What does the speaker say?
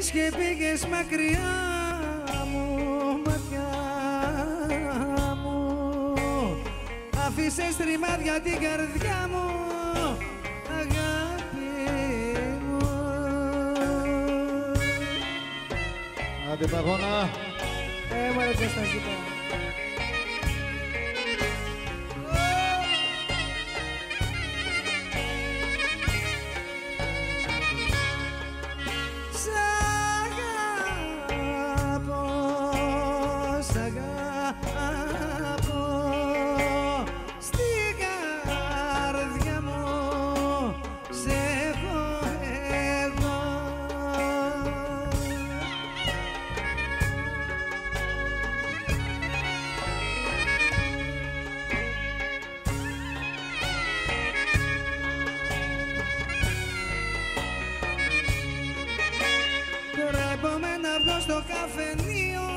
Ήρθες και πήγες μακριά μου, μακριά μου Άφησες τριμάδια την καρδιά μου, αγάπη μου Άντε Παγώνα. Ε, μωρέ Κώστα, ζητώ. στο καφενείο.